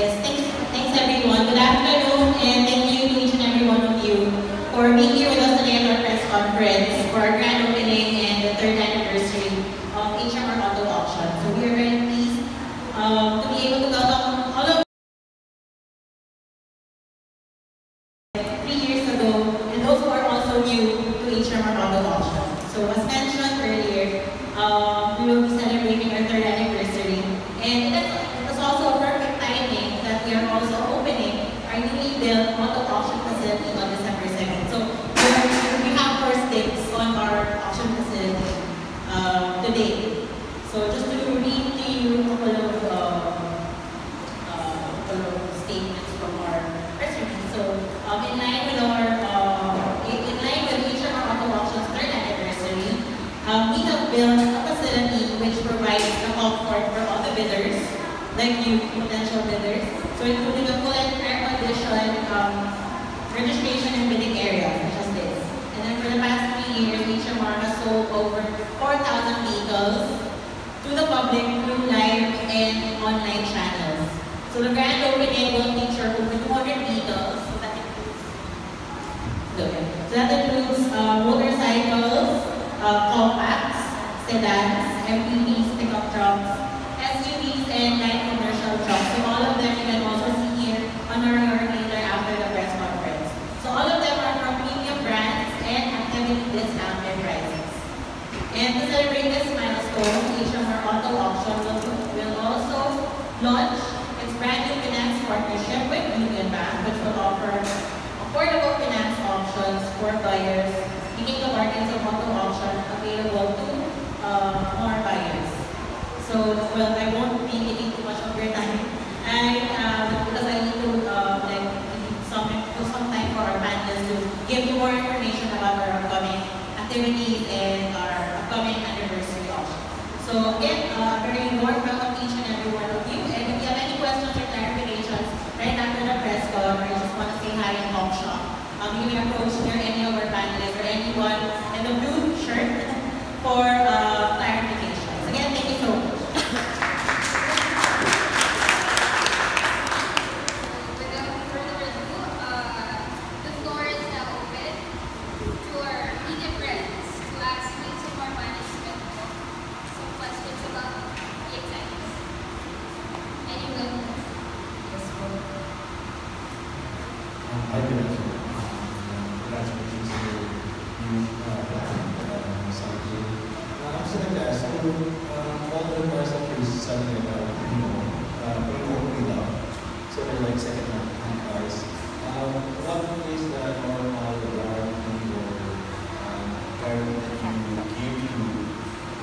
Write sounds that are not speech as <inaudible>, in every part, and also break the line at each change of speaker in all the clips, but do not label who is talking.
Yes, thanks, thanks everyone. Good afternoon, and thank you to each and every one of you for being here with us today at our press conference for our our newly built auto auction facility on December 2nd. So we have first dibs on our auction facility uh, today. So just to read to you a couple of, uh, uh, couple of statements from our press release. So um, in line with our, uh, in in line with HMR Auto Auction's third anniversary, um, we have built a facility which provides the comfort for all the bidders, like you, potential bidders. So including a full and air conditioned um, registration and bidding area, such as this. And then for the past three years, HMR has sold over 4,000 vehicles to the public through live and online channels. So the grand opening will feature over 200 vehicles. So that includes, that includes uh, motorcycles, uh, compacts, sedans, MPVs, pickup trucks, SUVs, and light commercial trucks. So all of them you can also see here on our trailer after the press conference. So all of them are from premium brands and heavily discounted prices. And to celebrate this milestone, HMR Auto Auction will, will also launch its brand new finance partnership with Union Bank, which will offer affordable finance options for buyers, making the markets of auto auction available to uh, more buyers. So, well, I won't be taking too much of your time. I, um, because I need to, uh, like, some, some time for our panelists to give you more information about our upcoming activities and our upcoming anniversary auction. So again, uh, very warm welcome each and every one of you. And if you have any questions or clarifications right after the press con or you just want to say hi and talk shop, um, you may approach here any of our panelists or anyone in the blue shirt <laughs> for uh, clarifications. Again, thank you so much.
Without further ado, uh, the floor is now open to our media friends to ask me some more management some questions about the exams. Anyone?
Yes, po.
Um, I can answer. Um, Congratulations to you, uh, uh, Sanjay. Uh, I'm just like to ask, so, um, all the cars that you're selling about, you know, uh, when you open it up, so they're like second-hand. Um, what is the normal warranty or, um, that you give to,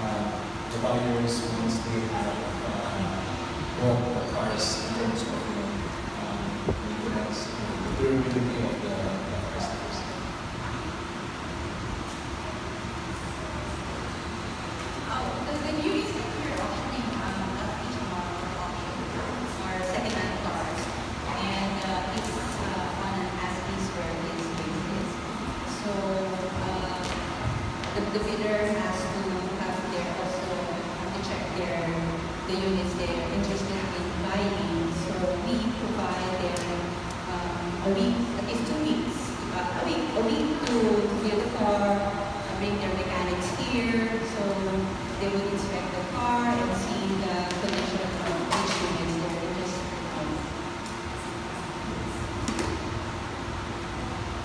uh, the buyers once they have, uh, bought the cars in terms of, you know, um, maintenance, you the durability of the cars that you're selling?
Oh, the, the new is that we're auctioning, um, not each model auction, our second-hand cars. And, uh, it's, uh, on an as-is where is basis. So, uh, the has to have their, also, to check their, the units they're interested in buying. So we provide them, um, a week, at least two weeks, uh, a week, a week to build the car, uh, bring their mechanics here, so they would inspect the car and see the condition of each unit they're interested in.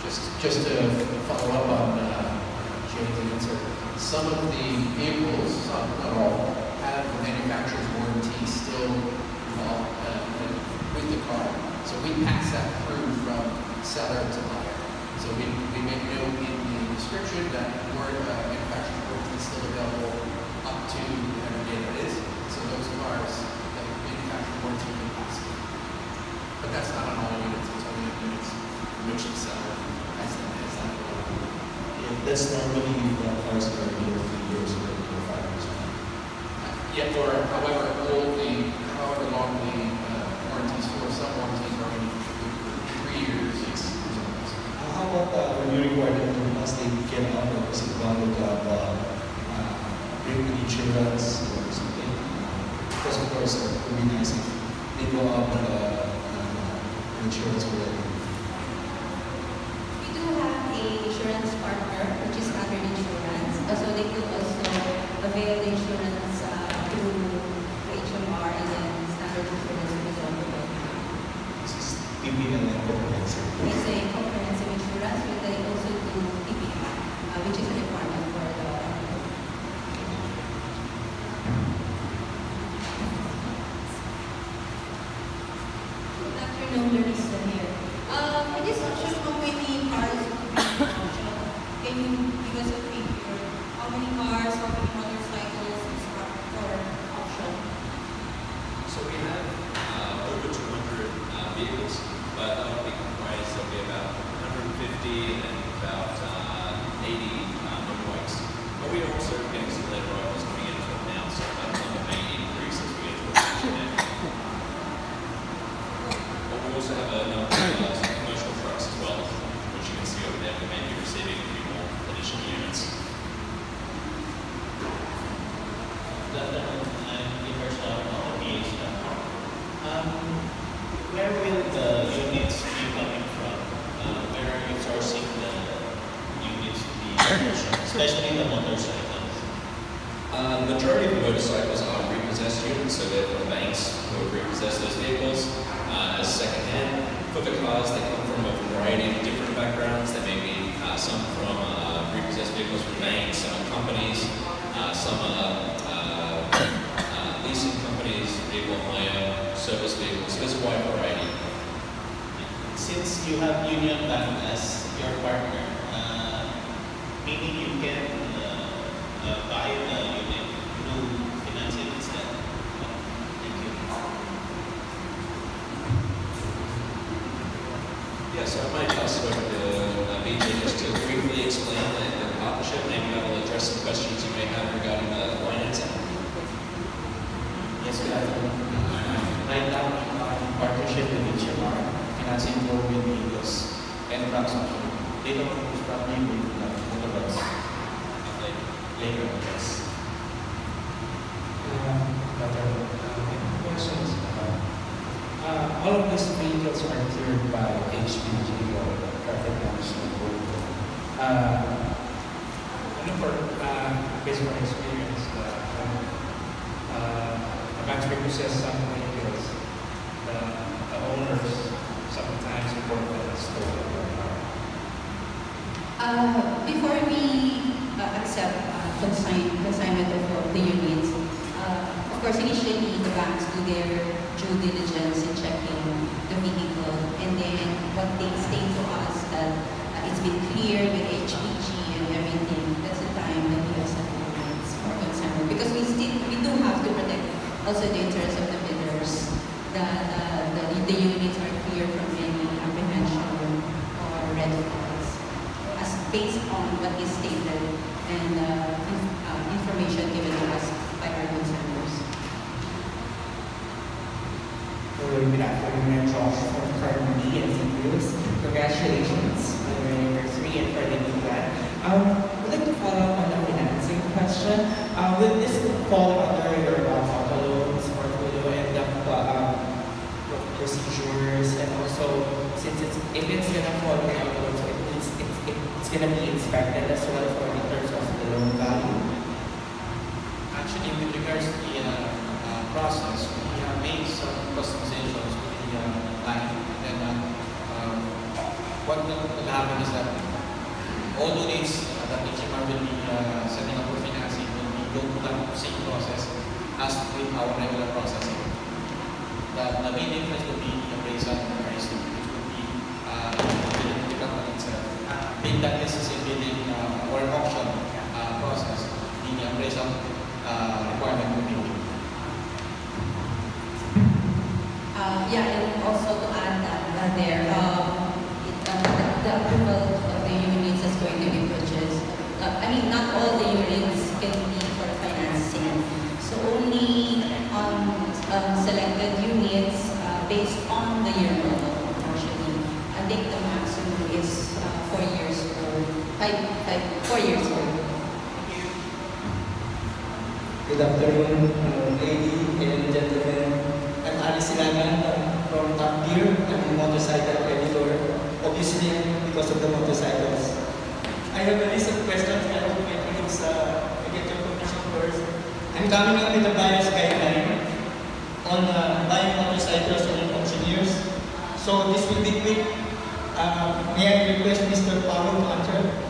Just, just to follow up on uh, Jane's answer, some of the vehicles, some, not all, have the manufacturer's warranty still involved uh, with the car. So we pass that through from seller to buyer. So we, we make note in the description that your uh, manufacturer's warranty is still available up to whatever date it is. So those cars, the manufacturer's warranty can pass. But that's not on all units, it's only on units which the seller has that, has that available.
Yeah, That's normally the that are below three years or five years.
Yeah, or however old the, however long the uh, warranties for, some warranties are only three years, six years.
How about uh, when you require them to, once they get out of the Cebuano to have uh, uh, insurance or something? Because of course, uh, it would be nice if they go up uh, uh, insurance already.
nail insurance uh, through HMR and then standard insurance
resolvable. PBL and comprehensive.
It's a comprehensive insurance, but they also do EBI, uh, which is
a requirement for the
so, Dr. Nobler is here. Um, it is option how many cars <coughs> can you give us a figure? How many cars, how many motors? So we have uh, over 200 uh, vehicles, but that would be comprised of about 150 and about uh, 80 uh, motorbikes. But we are also service vehicles. There's a wide variety.
Since you have Union Bank as your partner, uh, meaning you can uh, uh, buy the unit through financing instead? Thank you.
Yeah, so I might pass it over to uh, BJ just to briefly explain the, the partnership. Maybe I will address some questions you may have regarding the financing.
Yes, good afternoon. Right now, we are in partnership with HMR, financing for with vehicles and trucks actually. Later on, most probably with uh.
Uh, all of these vehicles are cleared by HPG or Traffic Management. Uh, for, uh, based on experience, uh, uh, banks repossess some vehicles, the, the owners sometimes report that it's stolen.
Uh, before we uh, accept uh, consign, consignment of the units, uh, of course, initially the banks do their due diligence in checking the vehicle, and then what they state to us that uh, it's been cleared with HPG and everything. That's the time that we accept the units for consignment because we still we do have to protect also the interests of the bidders. that the, the units are clear from any apprehension or red flags as based on what is stated and uh, uh, information given to us by our consumers.
Hello, good afternoon. I'm Josh from Carnegie and St. Congratulations on your anniversary and for the new plan. Um, I'd like to follow up on the financing question. Uh, will this fall under your auto loans portfolio and the um, procedures and also since it's if it's gonna fall under auto loans, it, it's, it's, it's gonna be inspected as well for in terms of the loan value.
Actually, with regards to the uh, uh, process, we have made some customizations with the uh, line. And then, uh, um, what will happen is that all units uh, that HMR will be uh, setting up for financing will be go through that same process as with our regular processing. The, the main difference will be the appraisal and appraisal, which will be uh, within the company itself. Being that this is a bidding uh, or auction uh, process, the appraisal uh, requirement will be waived.
Uh, yeah, and also to add that, that there, um, it, uh, the, the approval of the units is going to be purchased. Uh, I mean, not all the units can be for financing. So only on um, selected units uh, based on the year model, actually. I think the maximum is uh, four years old, years.
Good afternoon, uh, lady and gentlemen. I'm Alice Silangan I'm from Top Gear. I'm a motorcycle editor, obviously because of the motorcycles. I have a list of questions. I hope my colleagues uh, get your permission first. I'm coming up with a buyer's guideline on uh, buying motorcycles and auctioneers. So this will be quick. Uh, may I request Mr. Paulo to answer?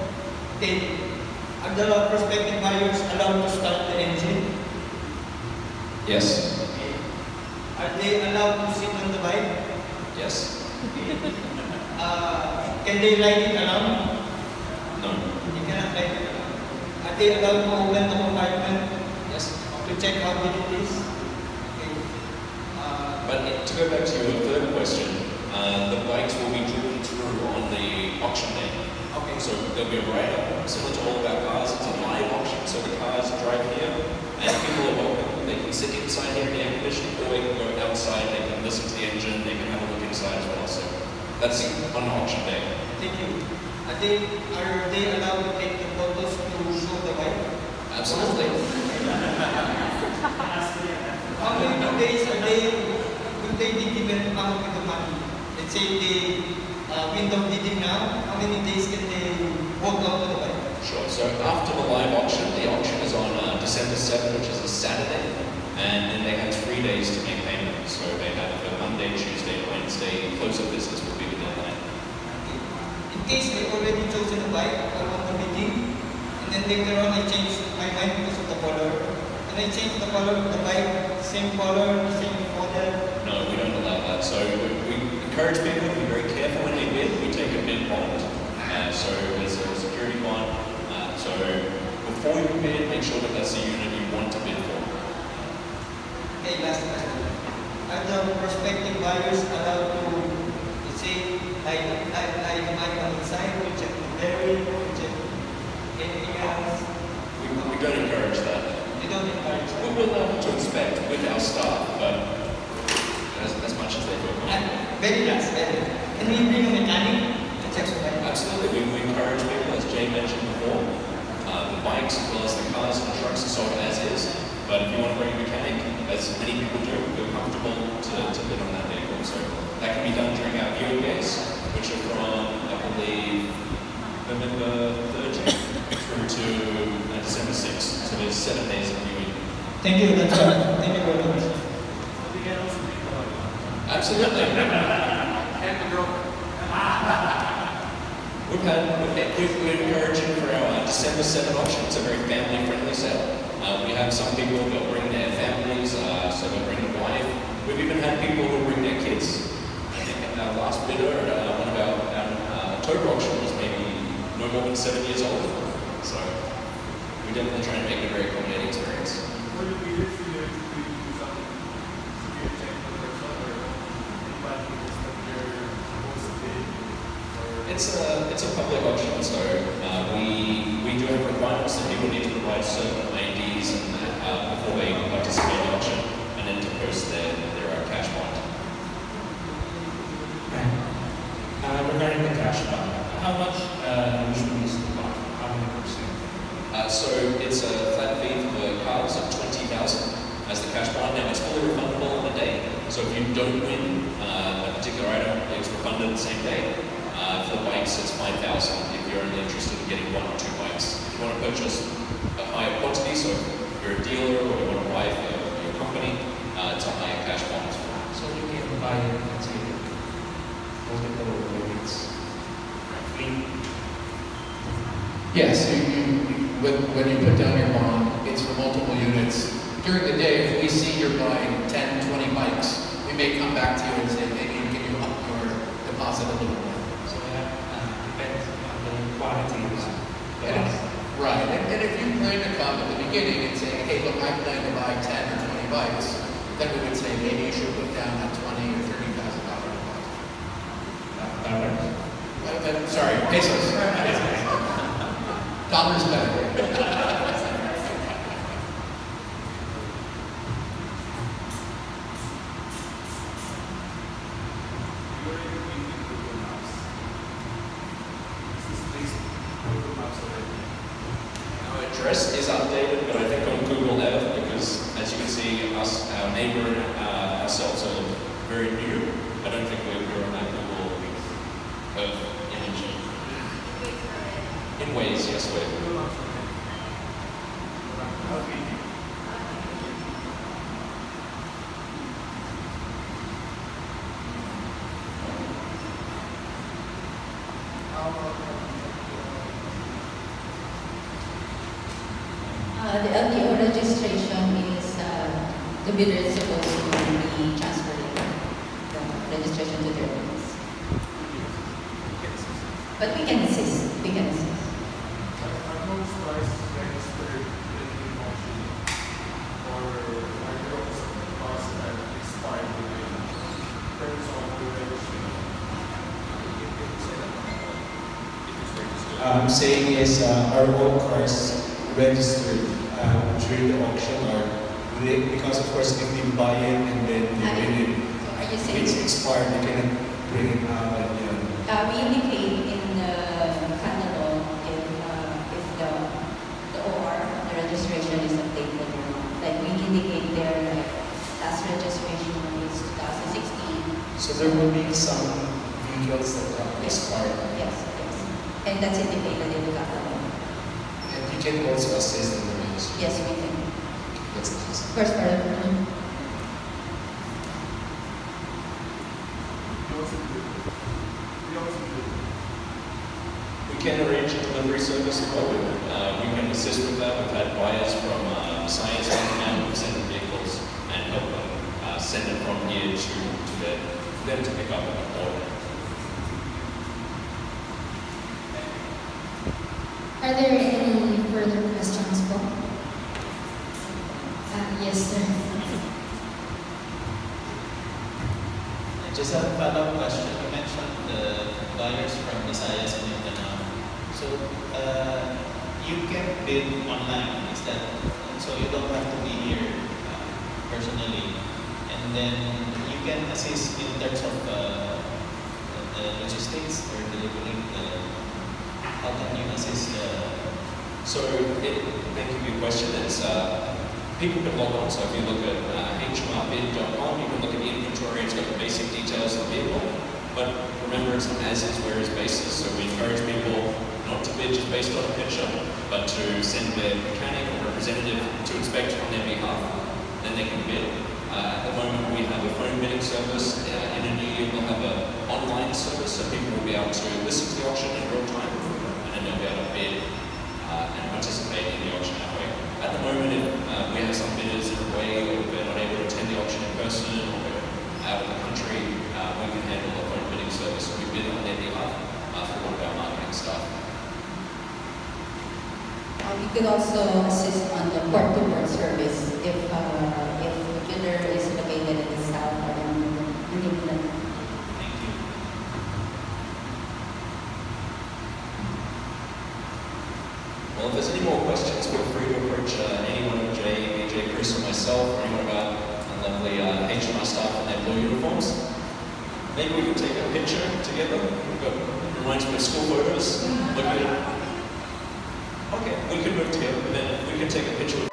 Okay. Are the prospective buyers allowed to start the engine?
Yes.
Okay. Are they allowed to sit on the bike?
Yes. <laughs>
Uh, can they ride it around?
No.
They cannot ride it around. Are they allowed to open the compartment
Yes.
to check how big it is? Okay. Uh,
But to go back to your third question, uh, the bikes will be driven through on the auction day. So there'll be a write-up, similar to all of our cars, it's a live auction, so the cars drive here, and people are welcome. They can sit inside here in the air conditioning, or they can go outside, they can listen to the engine, they can have a look inside as well, so that's on auction day.
Thank you. Are they, are they allowed to take the photos to show the bike?
Absolutely.
How many days are they, will they be given come with the money? Let's say they uh, window bidding now, how many days can they walk out to the bike?
Sure. So after the live auction, the auction is on uh, December 7th, which is a Saturday, and then they have three days to make payment. So they have a Monday, Tuesday, Wednesday, close of business will be the deadline.
Okay. In case they already chosen a bike, I want the bidding, and then later on I change my mind because of the color, and I change the color of the bike, same color, same model.
No, we don't allow that. So we encourage people to be very careful when they bid. We take a bid bond. Uh, so there's a security bond. Uh, so before you bid, make sure that that's the unit you want to bid for.
Okay, last question. Are the prospective buyers allowed to, to say, I, I, I might inside to check the to check anything else?
We, we don't encourage that.
They don't encourage
We will allow to inspect with our staff, but as, as much as they feel.
And very last, very. Can we bring a mechanic to check bike?
Absolutely, we, we encourage people, as Jay mentioned before, uh, the bikes as well as the cars and the trucks are sold as is. But if you want to bring a mechanic, as many people do, feel comfortable to, to bid on that vehicle. So that can be done during our viewing days, which are from, I believe, November 13th through to uh, December 6th. So there's seven days of viewing.
Thank you, that's all. Thank you very much.
Absolutely. We've had, we've, we're encouraging for our uh, December 7 auction, it's a very family-friendly sale. Uh, we have some people that bring their families, uh, so they bring the wife. We've even had people who bring their kids. I think our last bidder uh, one of our, our uh, October auction was maybe no more than seven years old. So we definitely try and make it a very accommodating experience. It's a, it's a public auction, so uh, we, we do have requirements that people need to provide certain IDs and, uh, before they participate in the auction, and then to post their, their uh, cash bond.
Uh, regarding the cash bond, how much uh, usually is the bond? How many percent?
Uh, so it's a flat fee for the cars of 20000 as the cash bond. Now, it's fully refundable on the day, so if you don't win uh, a particular item, it's refunded the same day. Uh, for the bikes, it's 5000 if you're only interested in getting one or two bikes. If you want to purchase a higher quantity, so if you're a dealer or you want to buy for your company, uh, it's a higher cash bond.
So you can buy, let's say, multiple units.
Yes, you, you, you- when, when you put down your bond, it's for multiple units. During the day, if we see you're buying 10, 20 bikes, we may come back to you and say, maybe can you up your deposit a little more?
So that uh, depends on the quantities.
If- Right, and, and if you plan to come at the beginning and say, hey, look, I plan to buy 10 or 20 bikes, then we would say, maybe you should put down that 20 or 30,000 dollar deposit.
Dollars.
Uh, uh, Sorry, pesos. <laughs> Dollars better.
Our address is updated, but I think on Google Earth, because as you can see, us, our neighbor, uh, ourselves are very new. I don't think we're, we're on that Google Earth image. In Waze, yes, we're.
Uh, the LTO registration is, uh, the bidder is supposed to be transferring the registration to their office. But we can assist, we can assist.
I'm saying is, uh, are all cars registered during the auction or they, because of course if they buy it and then they win it,
are you
if
saying?
it's expired, they cannot bring it out and,
Uh, we indicate in the catalog if, uh, if the, the OR, the registration is updated or not. Like we indicate there, like, last registration is 2016.
So there will be some vehicles that are expired. Yes, yes.
And that's indicated in the catalog.
And you can also assist in.
Yes, we can.
That's nice.
Of course, for um,
We can arrange a delivery service as well. Uh, we can assist with that. We've had buyers from uh, Visayas and we send them vehicles and help them uh, send them from here to, to them, them to pick up and order.
Are there any Uh, sir.
Just a follow-up question. You mentioned the buyers from Visayas and Mindanao. So, uh, you can bid online, is that, so you don't have to be here uh, personally. And then you can assist in terms of uh, the logistics or delivering the, how can you assist the,
So, it, thank you for your question. It's, uh, people can log on. So if you look at uh, hmrbid.com, you can look at the inventory. It's got the basic details of the vehicle. But remember, it's an as is, where is basis. So we encourage people not to bid just based on a picture, but to send their mechanic or representative to inspect on their behalf. Then they can bid. Uh, at the moment, we have a phone bidding service. Uh, in a new year, we'll have an online service, so people will be able to listen to the auction in real time, and then they'll be able to bid uh, and participate in the auction that way. At the moment, if uh, we have some bidders in a way or they're not able to attend the auction in person or they're out of the country, uh, we can handle the phone bidding service. So we bid on their behalf uh, through one of our marketing staff.
Uh, we could also assist on the port-to-port service if, uh, if the bidder is located in the south or in the, within
thank you.
Well, if there's any more questions, feel free to approach uh, anyone of Jay, AJ, Chris, or myself, or anyone of our lovely uh, HMR staff in their blue uniforms. Maybe we can take a picture together. We've got, reminds me of school photos. Look at it. Okay, we can move together, then we can take a picture.